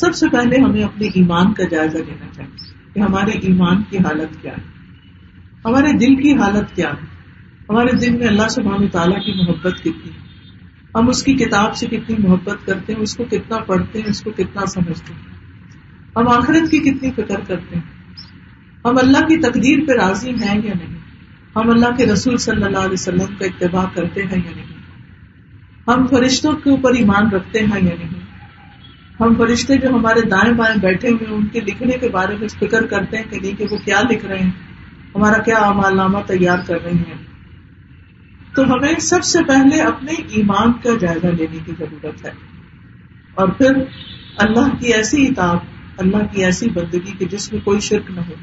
सबसे पहले हमें अपने ईमान का जायजा लेना चाहिए कि हमारे ईमान की हालत क्या है। हमारे दिल की हालत क्या है? हमारे दिल में अल्लाह सुबहान तला की मोहब्बत कितनी है? हम उसकी किताब से कितनी मोहब्बत करते हैं, उसको कितना पढ़ते हैं, उसको कितना समझते हैं? हम आखिरत की कितनी फ़िक्र करते हैं? हम अल्लाह की तकदीर पे राज़ी हैं या नहीं? हम अल्लाह के रसूल सल्लल्लाहु अलैहि का इत्तेबा करते हैं या नहीं? हम फरिश्तों के ऊपर ईमान रखते हैं या नहीं? हम फरिश्ते जो हमारे दाएँ बाएँ बैठे हुए उनके लिखने के बारे में फ़िक्र करते हैं कि नहीं, कि वो क्या लिख रहे हैं, हमारा क्या अमालनामा तैयार कर रहे हैं। तो हमें सबसे पहले अपने ईमान का जायजा लेने की ज़रूरत है। और फिर अल्लाह की ऐसी इताब, अल्लाह की ऐसी बंदगी की जिसमें कोई शिरक न हो।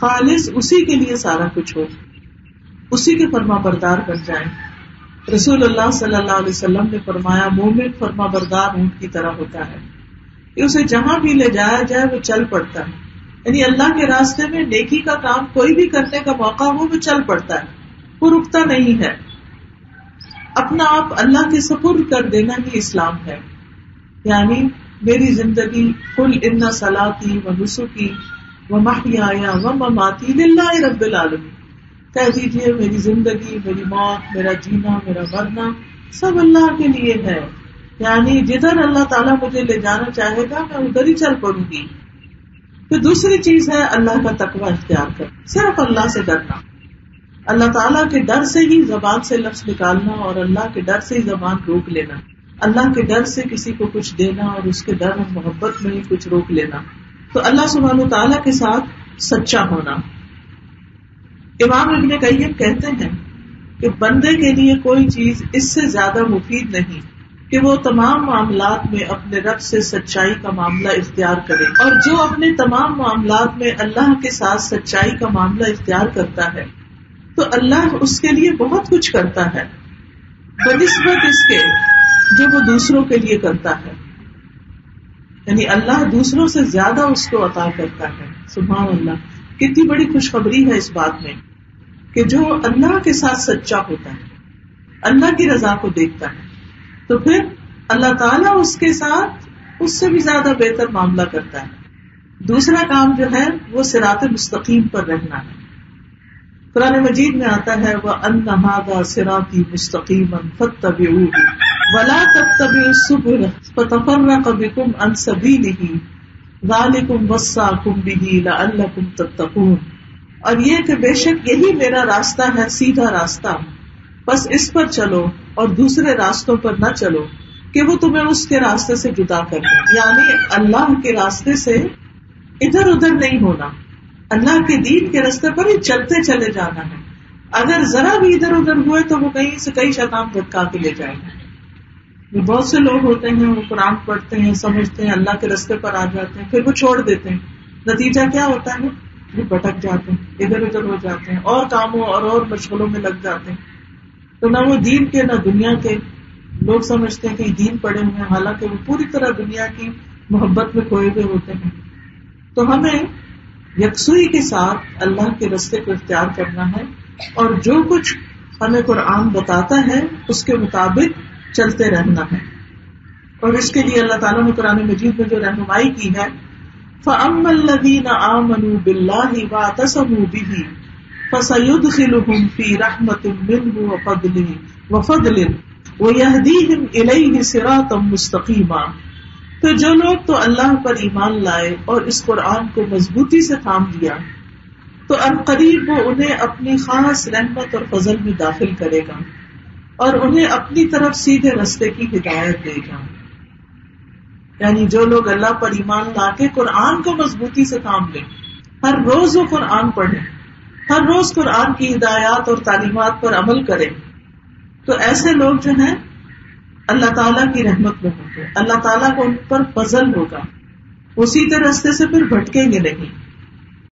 खालिस उसी के लिए सारा कुछ हो, उसी के फरमा बरदार बन जाए। रसूल अल्लाह सल्लल्लाहु अलैहि वसल्लम ने फरमाया, मोमिन फरमा बरदार ऊँट की तरह होता है। कि उसे जहाँ भी ले जाया जाए, वो चल पड़ता है। यानी अल्लाह के रास्ते में नेकी का काम कोई भी करने का मौका हो, वो चल पड़ता है। वो रुकता नहीं है। अपना आप अल्लाह के सपुर कर देना ही इस्लाम है। यानी मेरी ज़िंदगी कुल इन्ना सलाती व नुसुकी व महिया व ममाती रब्बिल आलमीन। कह दीजिए, मेरी ज़िंदगी, मेरी मौत, मेरा जीना, मेरा मरना सब अल्लाह के लिए है। यानी जिधर अल्लाह ताला मुझे ले जाना चाहेगा, मैं उधर ही चल पड़ूँगी। फिर दूसरी चीज़ है, अल्लाह का तकवा इख्तियार कर सिर्फ़ अल्लाह से डरना। अल्लाह ताला के डर से ही जबान से लफ्ज निकालना और अल्लाह के डर से ही जबान रोक लेना। अल्लाह के डर से किसी को कुछ देना और उसके डर और मोहब्बत में ही कुछ रोक लेना। तो अल्लाह सुबहान तला के साथ सच्चा होना। इमाम इबन कैयम कहते हैं कि बंदे के लिए कोई चीज़ इससे ज़्यादा मुफीद नहीं। कि वो तमाम मामला में अपने रब से सच्चाई का मामला इख्तियार करे। और जो अपने तमाम मामला में अल्लाह के साथ सच्चाई का मामला इख्तियार करता है तो अल्लाह उसके लिए बहुत कुछ करता है। बनस्बत इसके जो वो दूसरों के लिए करता है। यानी अल्लाह दूसरों से ज़्यादा उसको अता करता है। सुबह अल्लाह कितनी बड़ी खुशखबरी है इस बात में कि जो अल्लाह के साथ सच्चा होता है, अल्लाह की रजा को देखता है। तो फिर अल्लाह ताला उसके साथ उससे भी ज़्यादा बेहतर मामला करता है। दूसरा काम जो है, वो सिरात मुस्तकीम पर रहना है। कुरान मजीद में आता है, वह अन्नहादा सिराती मुस्तकीम वला तब अन सभी नहीं वालिकुम वस्सा कुम और ये कि बेशक यही मेरा रास्ता है, सीधा रास्ता। बस इस पर चलो और दूसरे रास्तों पर न चलो कि वो तुम्हें उसके रास्ते से जुदा कर दे। यानी अल्लाह के रास्ते से इधर उधर नहीं होना। अल्लाह के दीन के रास्ते पर ही चलते चले जाना है। अगर जरा भी इधर उधर हुए तो वो कहीं से कई शतान भटका के ले जाएँगे। बहुत से लोग होते हैं, वो कुरान पढ़ते हैं, समझते हैं, अल्लाह के रास्ते पर आ जाते हैं, फिर वो छोड़ देते हैं। नतीजा क्या होता है? भी भटक जाते हैं इधर उधर हो जाते हैं, और कामों और और मशगलों में लग जाते हैं। तो ना वो दीन के, ना दुनिया के। लोग समझते हैं कि दीन पड़े हुए हैं, हालाँकि वो पूरी तरह दुनिया की मोहब्बत में खोए हुए होते हैं। तो हमें यकसुई के साथ अल्लाह के रस्ते को इख्तियार करना है और जो कुछ हमें कुरान बताता है, उसके मुताबिक चलते रहना है। और इसके लिए अल्लाह ताला ने कुरान मजीद में जो रहनुमाई की है फ़अम्मल्लज़ीन आमनू बिल्लाहि वअतसमू बिही। मिन्हु व फदलिन व फदलिन व यहदीहिम इलैहि सिरातम मुस्तकीमा तो जो लोग तो अल्लाह पर ईमान लाए और इस कुरान को मजबूती से थाम लिया तो अनकरीब वो उन्हें अपनी खास रहमत और फजल में दाखिल करेगा और उन्हें अपनी तरफ़ सीधे रस्ते की हिदायत देगा यानी जो लोग अल्लाह पर ईमान लाके कुरान को मजबूती से काम लें हर रोज वो कुरान पढ़े हर रोज कुरान की हिदायत और तालीमत पर अमल करें। तो ऐसे लोग जो हैं, अल्लाह ताला की रहमत में होंगे। अल्लाह ताला को उन पर फजल होगा। वो सीधे रस्ते से फिर भटकेंगे नहीं।